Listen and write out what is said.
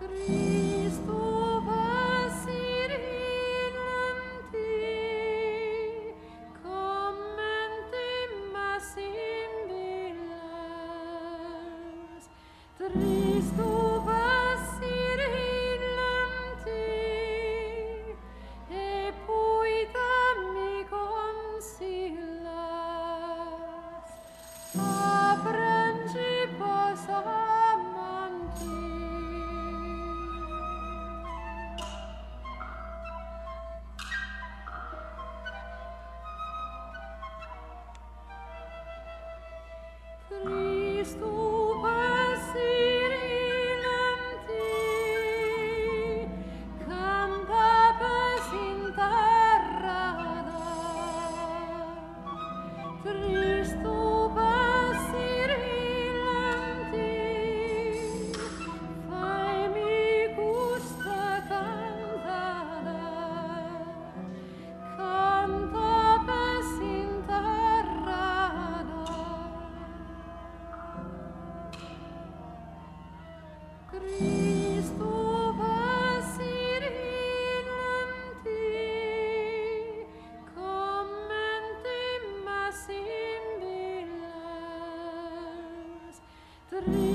Christu Christu Christu